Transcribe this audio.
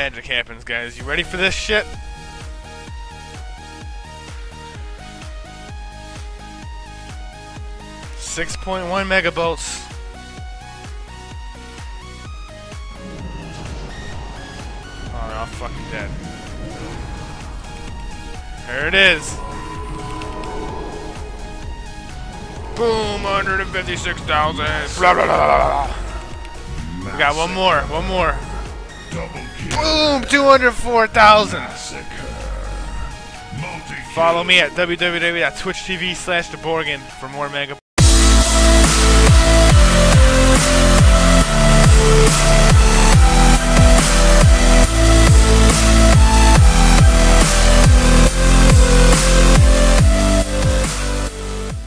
magic happens, guys. You ready for this shit? Six point one megabolts. Oh, they're all fucking dead. There it is. Boom, 156,000. Blah, blah, blah, blah, blah. We got one more, one more. Boom, 204,000. Follow me at www.twitch.tv slash for more mega